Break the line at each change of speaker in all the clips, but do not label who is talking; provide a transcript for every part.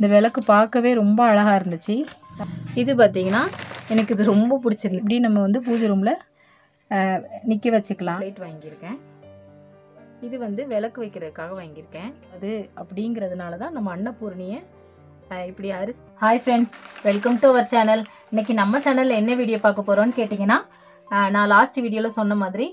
இந்த விளக்கு பார்க்கவே ரொம்ப அழகாக இருந்துச்சு. இது பார்த்திங்கன்னா எனக்கு இது ரொம்ப பிடிச்சிருக்கு. இப்படி நம்ம வந்து பூஜை ரூமில் நிற்க வச்சுக்கலாம். லைட் வாங்கியிருக்கேன். இது வந்து விளக்கு வைக்கிறதுக்காக வாங்கியிருக்கேன். அது அப்படிங்கிறதுனால தான் நம்ம அன்னபூர்ணியை இப்படி அரிசி hi friends welcome to our channel இன்றைக்கி நம்ம சேனலில் என்ன வீடியோ பார்க்க போகிறோன்னு கேட்டிங்கன்னா நான் லாஸ்ட் வீடியோவில் சொன்ன மாதிரி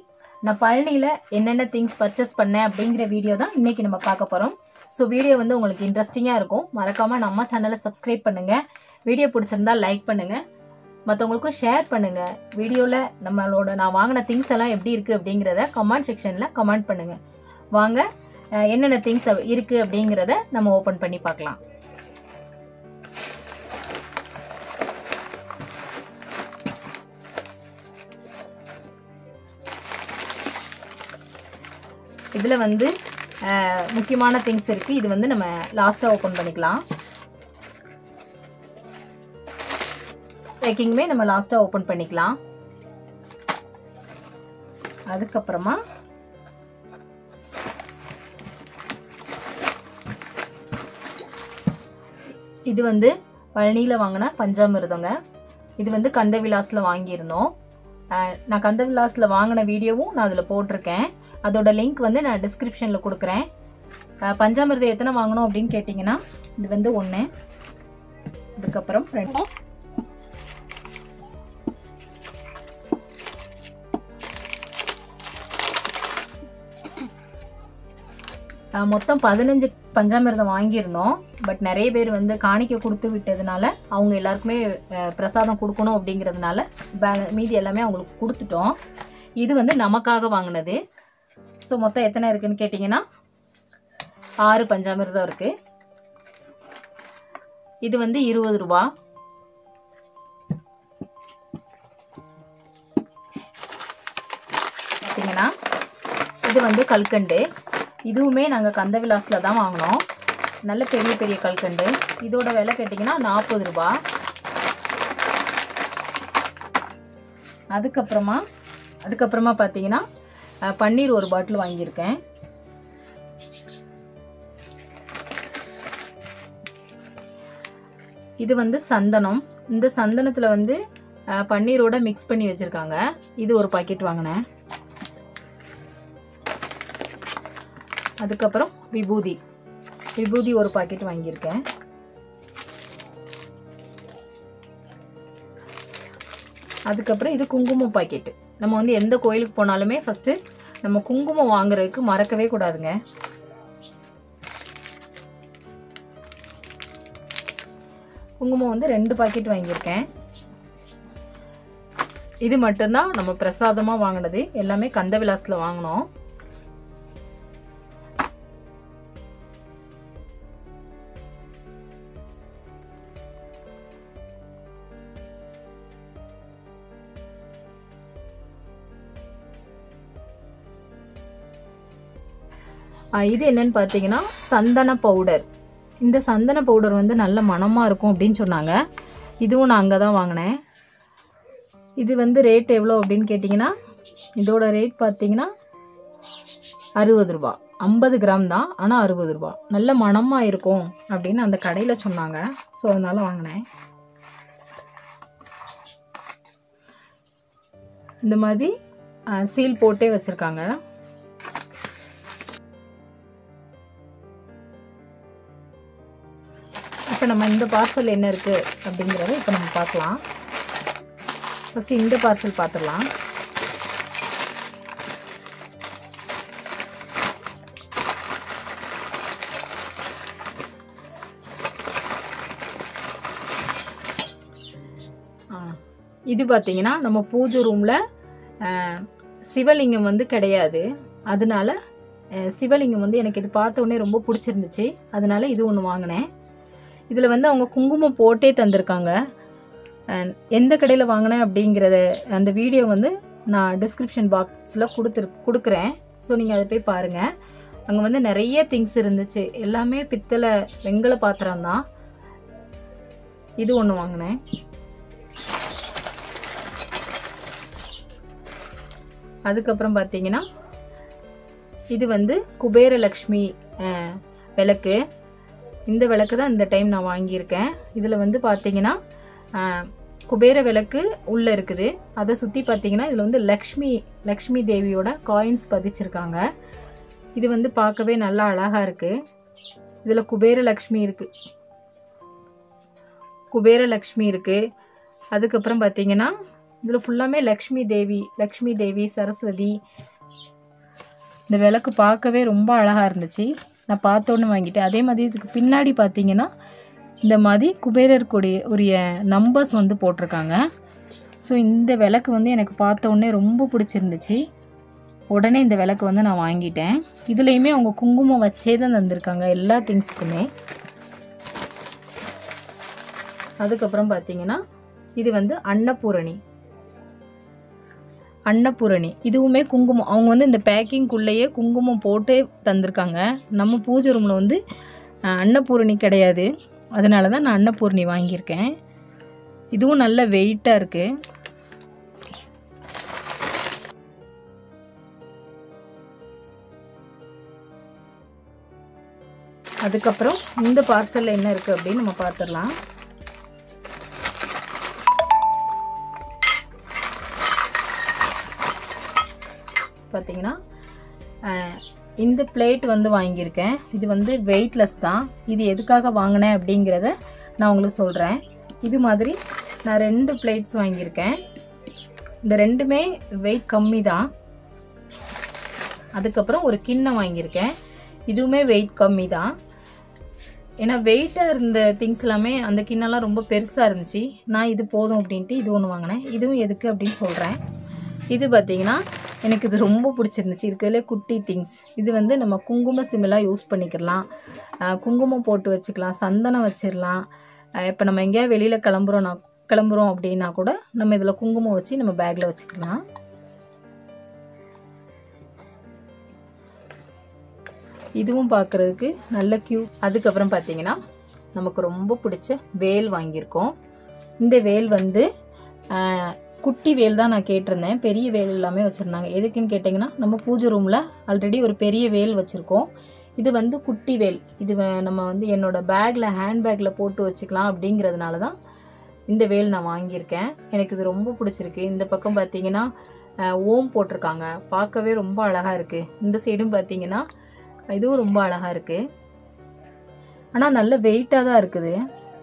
நான் பழனியில் என்னென்ன திங்ஸ் பர்ச்சேஸ் பண்ணேன் அப்படிங்கிற வீடியோ தான் இன்றைக்கி நம்ம பார்க்க போகிறோம் ஸோ வீடியோ வந்து உங்களுக்கு இன்ட்ரெஸ்டிங்காக இருக்கும். மறக்காமல் நம்ம சேனலை சப்ஸ்கிரைப் பண்ணுங்கள் வீடியோ பிடிச்சிருந்தா லைக் பண்ணுங்கள் மற்றவங்களுக்கும் ஷேர் பண்ணுங்கள் வீடியோவில் நம்மளோட நான் வாங்கின திங்ஸ் எல்லாம் எப்படி இருக்குது அப்படிங்கிறத கமெண்ட் செக்ஷனில் கமெண்ட் பண்ணுங்கள் வாங்க என்னென்ன திங்ஸ் இருக்குது அப்படிங்கிறத நம்ம ஓப்பன் பண்ணி பார்க்கலாம். இதில் வந்து முக்கியமான திங்ஸ் இருக்குது இது வந்து நம்ம லாஸ்ட்டாக ஓப்பன் பண்ணிக்கலாம். பேக்கிங்குமே நம்ம லாஸ்ட்டாக ஓப்பன் பண்ணிக்கலாம். அதுக்கப்புறமா இது வந்து பழனியில் வாங்கின பஞ்சாமிருதங்க. இது வந்து கந்த விலாஸில் வாங்கியிருந்தோம் நான் கந்த விலாஸில் வாங்கின வீடியோவும் நான் அதில் போட்டிருக்கேன். அதோட லிங்க் வந்து நான் டிஸ்கிரிப்ஷனில் கொடுக்குறேன். பஞ்சாமிர்தம் எத்தனை வாங்கணும் அப்படின்னு கேட்டிங்கன்னா இது வந்து ஒன்று இதுக்கப்புறம் ரெண்டு. மொத்தம் பதினஞ்சு பஞ்சாமிர்தம் வாங்கியிருந்தோம். பட் நிறைய பேர் வந்து காணிக்க கொடுத்து விட்டதுனால அவங்க எல்லாருக்குமே பிரசாதம் கொடுக்கணும் அப்படிங்கிறதுனால மீதி எல்லாமே அவங்களுக்கு கொடுத்துட்டோம். இது வந்து நமக்காக வாங்கினது. ஸோ மொத்தம் எத்தனை இருக்குதுன்னு கேட்டிங்கன்னா ஆறு பஞ்சாமிர்தம் இருக்குது இது வந்து இருபது ரூபா. பார்த்தீங்கன்னா இது வந்து கல்கண்டு. இதுவுமே நாங்கள் கந்த விலாஸில் தான் வாங்கினோம். நல்ல பெரிய பெரிய கல்கண்டு. இதோட விலை கேட்டிங்கன்னா நாற்பது ரூபா. அதுக்கப்புறமா அதுக்கப்புறமா பார்த்தீங்கன்னா பன்னீர் ஒரு பாட்டில் வாங்கியிருக்கேன். இது வந்து சந்தனம். இந்த சந்தனத்தில் வந்து பன்னீரோட மிக்ஸ் பண்ணி வச்சுருக்காங்க. இது ஒரு பாக்கெட் வாங்கினேன். அதுக்கப்புறம் விபூதி. விபூதி ஒரு பாக்கெட் வாங்கியிருக்கேன். அதுக்கப்புறம் இது குங்குமம் பாக்கெட்டு நம்ம வந்து எந்த கோயிலுக்கு போனாலுமே ஃபஸ்ட்டு நம்ம குங்குமம் வாங்குறதுக்கு மறக்கவே கூடாதுங்க. குங்குமம் வந்து ரெண்டு பாக்கெட் வாங்கியிருக்கேன். இது மட்டும்தான் நம்ம பிரசாதமாக வாங்கினது. எல்லாமே கந்த விலாஸில் வாங்கினோம். இது என்னன்னு பார்த்தீங்கன்னா சந்தன பவுடர் இந்த சந்தன பவுடர் வந்து நல்ல மணமாக இருக்கும் அப்படின்னு சொன்னாங்க. இதுவும் நான் அங்கே தான் வாங்கினேன். இது வந்து ரேட் எவ்வளோ அப்படின்னு கேட்டிங்கன்னா இதோட ரேட் பார்த்தீங்கன்னா அறுபது ரூபா. ஐம்பது கிராம் தான் ஆனால் அறுபது ரூபா. நல்ல மணமாக இருக்கும் அப்படின்னு அந்த கடையில் சொன்னாங்க. ஸோ அதனால் வாங்கினேன். இந்த மாதிரி சீல் போட்டே வச்சுருக்காங்க. இப்போ நம்ம இந்த பார்சல் என்ன இருக்குது அப்படிங்கிறத இப்போ நம்ம பார்க்கலாம். ஃபஸ்ட்டு இந்த பார்சல் பார்த்துடலாம். இது பார்த்தீங்கன்னா நம்ம பூஜை ரூமில் சிவலிங்கம் வந்து கிடையாது. அதனால சிவலிங்கம் வந்து எனக்கு இது பார்த்த உடனே ரொம்ப பிடிச்சிருந்துச்சு. அதனால இது ஒன்று வாங்கினேன். இதில் வந்து அவங்க குங்குமம் போட்டே தந்திருக்காங்க. எந்த கடையில் வாங்கினேன் அப்படிங்கிறத அந்த வீடியோ வந்து நான் டிஸ்கிரிப்ஷன் பாக்ஸில் கொடுத்துரு கொடுக்குறேன். ஸோ நீங்கள் அதை போய் பாருங்கள் அங்கே வந்து நிறைய திங்ஸ் இருந்துச்சு. எல்லாமே பித்தளை வெங்கல பாத்திரம் தான். இது ஒன்று வாங்கினேன். அதுக்கப்புறம் பார்த்தீங்கன்னா இது வந்து குபேரலக்ஷ்மி விளக்கு. இந்த விளக்கு தான் இந்த டைம் நான் வாங்கியிருக்கேன். இதில் வந்து பார்த்தீங்கன்னா குபேர விளக்கு உள்ளே இருக்குது. அதை சுற்றி பார்த்தீங்கன்னா இதில் வந்து லக்ஷ்மி லக்ஷ்மி தேவியோட காயின்ஸ் பதிச்சிருக்காங்க. இது வந்து பார்க்கவே நல்லா அழகாக இருக்குது இதில் குபேர லக்ஷ்மி இருக்குது குபேர லக்ஷ்மி இருக்குது அதுக்கப்புறம் பார்த்தீங்கன்னா இதில் ஃபுல்லாமே லக்ஷ்மி தேவி லக்ஷ்மி தேவி சரஸ்வதி. இந்த விளக்கு பார்க்கவே ரொம்ப அழகாக இருந்துச்சு. நான் பார்த்தோன்னு வாங்கிட்டேன். அதே மாதிரி இதுக்கு பின்னாடி பார்த்தீங்கன்னா இந்த மாதிரி குபேரருக்குடைய உரிய நம்பர்ஸ் வந்து போட்டிருக்காங்க. ஸோ இந்த விளக்கு வந்து எனக்கு பார்த்த உடனே ரொம்ப பிடிச்சிருந்துச்சு. உடனே இந்த விளக்கு வந்து நான் வாங்கிட்டேன். இதுலேயுமே அவங்க குங்குமம் வச்சே தான் தந்திருக்காங்க எல்லா திங்ஸுக்குமே அதுக்கப்புறம் பார்த்தீங்கன்னா இது வந்து அன்னபூரணி. அன்னபூரணி. இதுவுமே குங்குமம். அவங்க வந்து இந்த பேக்கிங்குள்ளேயே குங்குமம் போட்டு தந்திருக்காங்க. நம்ம பூஜை ரூமில் வந்து அன்னபூரணி கிடையாது. அதனால தான் நான் அன்னபூரணி வாங்கியிருக்கேன். இதுவும் நல்ல வெயிட்டாக இருக்குது அதுக்கப்புறம் இந்த பார்சலில் என்ன இருக்குது அப்படின்னு நம்ம பார்த்துடலாம். பார்த்தீங்கன்னா இந்த பிளேட் வந்து வாங்கியிருக்கேன். இது வந்து வெயிட்லெஸ் தான். இது எதுக்காக வாங்கினேன் அப்படிங்கிறத நான் உங்களுக்கு சொல்கிறேன் இது மாதிரி நான் ரெண்டு பிளேட்ஸ் வாங்கியிருக்கேன். இந்த ரெண்டுமே வெயிட் கம்மி தான். அதுக்கப்புறம் ஒரு கிண்ணம் வாங்கியிருக்கேன். இதுவுமே வெயிட் கம்மி தான். ஏன்னா வெயிட்டாக இருந்த திங்ஸ் எல்லாமே அந்த கிண்ணம்லாம் ரொம்ப பெருசாக இருந்துச்சு. நான் இது போதும் அப்படின்ட்டு இது ஒன்று வாங்கினேன். இதுவும் எதுக்கு அப்படின்னு சொல்கிறேன் இது பார்த்திங்கன்னா எனக்கு இது ரொம்ப பிடிச்சிருந்துச்சு. இருக்கிறதுலே குட்டி திங்ஸ் இது வந்து நம்ம குங்கும சிமிலாக யூஸ் பண்ணிக்கலாம் குங்குமம் போட்டு வச்சுக்கலாம். சந்தனம் வச்சிடலாம். இப்போ நம்ம எங்கேயாவது வெளியில் கிளம்புறோம்னா கிளம்புறோம் அப்படின்னா கூட நம்ம இதில் குங்குமம் வச்சு நம்ம பேக்கில் வச்சுக்கலாம். இதுவும் பார்க்குறதுக்கு நல்ல க்யூ அதுக்கப்புறம் பார்த்தீங்கன்னா நமக்கு ரொம்ப பிடிச்ச வேல் வாங்கியிருக்கோம். இந்த வேல் வந்து குட்டி வேல் தான் நான் கேட்டிருந்தேன். பெரிய வேல் எல்லாமே வச்சுருந்தாங்க. எதுக்குன்னு கேட்டிங்கன்னா நம்ம பூஜை ரூமில் ஆல்ரெடி ஒரு பெரிய வேல் வச்சுருக்கோம். இது வந்து குட்டி வேல். இது வ- நம்ம வந்து என்னோடய பேக்கில் ஹேண்ட் பேக்கில் போட்டு வச்சுக்கலாம் அப்படிங்கிறதுனால தான் இந்த வேல் நான் வாங்கியிருக்கேன். எனக்கு இது ரொம்ப பிடிச்சிருக்கு. இந்த பக்கம் பார்த்தீங்கன்னா ஓம் போட்டிருக்காங்க. பார்க்கவே ரொம்ப அழகாக இருக்குது இந்த சைடும் பார்த்தீங்கன்னா இதுவும் ரொம்ப அழகாக இருக்குது ஆனால் நல்ல வெயிட்டாக தான் இருக்குது.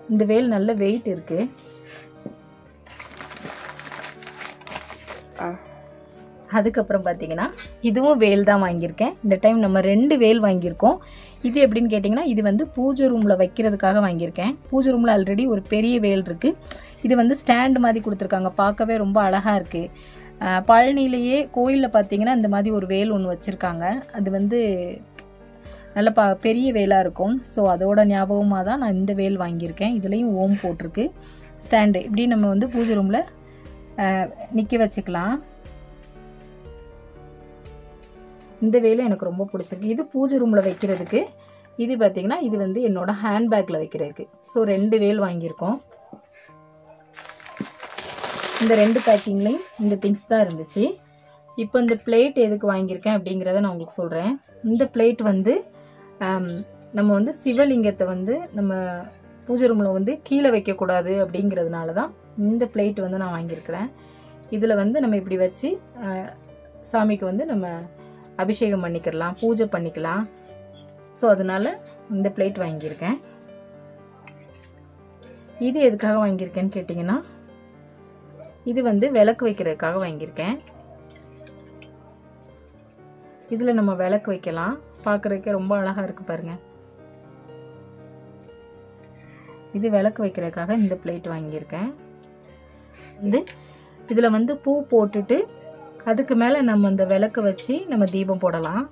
இந்த வேல் நல்ல வெயிட் இருக்குது அதுக்கப்புறம் பார்த்தீங்கன்னா இதுவும் வேல் தான் வாங்கியிருக்கேன். இந்த டைம் நம்ம ரெண்டு வேல் வாங்கியிருக்கோம். இது எப்படின்னு கேட்டிங்கன்னா இது வந்து பூஜை ரூமில் வைக்கிறதுக்காக வாங்கியிருக்கேன். பூஜை ரூமில் ஆல்ரெடி ஒரு பெரிய வேல் இருக்குது இது வந்து ஸ்டாண்ட் மாதிரி கொடுத்துருக்காங்க. பார்க்கவே ரொம்ப அழகாக இருக்குது பழனிலேயே கோயிலில் பார்த்தீங்கன்னா இந்த மாதிரி ஒரு வேல் ஒன்று வச்சுருக்காங்க. அது வந்து நல்ல ப பெரிய வேலாக இருக்கும். ஸோ அதோட ஞாபகமாக தான் நான் இந்த வேல் வாங்கியிருக்கேன். இதுலேயும் ஓம் போட்டிருக்கு. ஸ்டாண்டு இப்படி நம்ம வந்து பூஜை ரூமில் நிற்க வச்சுக்கலாம். இந்த வேலை எனக்கு ரொம்ப பிடிச்சிருக்கு. இது பூஜை ரூமில் வைக்கிறதுக்கு. இது பார்த்திங்கன்னா இது வந்து என்னோட ஹேண்ட்பேக்கில் வைக்கிறதுக்கு. ஸோ ரெண்டு வேல் வாங்கியிருக்கோம். இந்த ரெண்டு பேக்கிங்லேயும் இந்த திங்ஸ் தான் இருந்துச்சு. இப்போ இந்த பிளேட் எதுக்கு வாங்கியிருக்கேன் அப்படிங்கிறத நான் உங்களுக்கு சொல்கிறேன் இந்த பிளேட் வந்து நம்ம வந்து சிவலிங்கத்தை வந்து நம்ம பூஜை ரூமில் வந்து கீழே வைக்கக்கூடாது அப்படிங்கிறதுனால தான் இந்த பிளேட் வந்து நான் வாங்கியிருக்கிறேன். இதில் வந்து நம்ம இப்படி வச்சு சாமிக்கு வந்து நம்ம அபிஷேகம் பண்ணிக்கிறலாம் பூஜை பண்ணிக்கலாம். ஸோ அதனால் இந்த பிளேட் வாங்கியிருக்கேன். இது எதுக்காக வாங்கியிருக்கேன்னு கேட்டிங்கன்னா இது வந்து விளக்கு வைக்கிறதுக்காக வாங்கியிருக்கேன். இதில் நம்ம விளக்கு வைக்கலாம். பார்க்குறதுக்கே ரொம்ப அழகாக இருக்குது பாருங்கள் இது விளக்கு வைக்கிறதுக்காக இந்த பிளேட் வாங்கியிருக்கேன். வந்து இதில் வந்து பூ போட்டுட்டு அதுக்கு மேலே நம்ம இந்த விளக்கு வச்சு நம்ம தீபம் போடலாம்.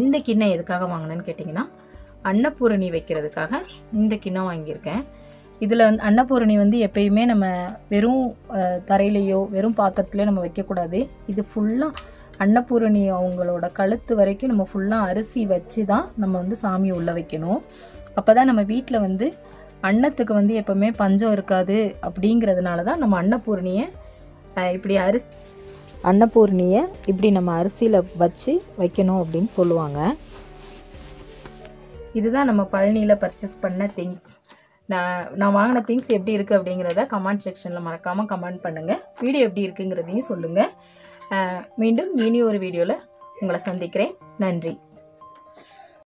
இந்த கிண்ணம் எதுக்காக வாங்கினேன்னு கேட்டிங்கன்னா அன்னபூரணி வைக்கிறதுக்காக இந்த கிண்ணம் வாங்கியிருக்கேன். இதில் வந்து அன்னபூரணி வந்து எப்பயுமே நம்ம வெறும் தரையிலையோ வெறும் பாத்திரத்துலையோ நம்ம வைக்கக்கூடாது. இது ஃபுல்லாக அன்னபூரணி அவங்களோட கழுத்து வரைக்கும் நம்ம ஃபுல்லாக அரிசி வச்சு தான் நம்ம வந்து சாமி உள்ளே வைக்கணும். அப்போ தான் நம்ம வீட்டில் வந்து அன்னத்துக்கு வந்து எப்போவுமே பஞ்சம் இருக்காது அப்படிங்கிறதுனால தான் நம்ம அன்னபூர்ணியை இப்படி அரிசி அன்னபூர்ணியை இப்படி நம்ம அரிசியில் வச்சு வைக்கணும் அப்படின்னு சொல்லுவாங்க. இதுதான் நம்ம பழனியில் பர்ச்சேஸ் பண்ண திங்ஸ் நான் நான் வாங்கின திங்ஸ் எப்படி இருக்குது அப்படிங்கிறத கமெண்ட் செக்ஷனில் மறக்காமல் கமெண்ட் பண்ணுங்கள் வீடியோ எப்படி இருக்குங்கிறதையும் சொல்லுங்கள் மீண்டும் இனி ஒரு வீடியோவில் உங்களை சந்திக்கிறேன். நன்றி.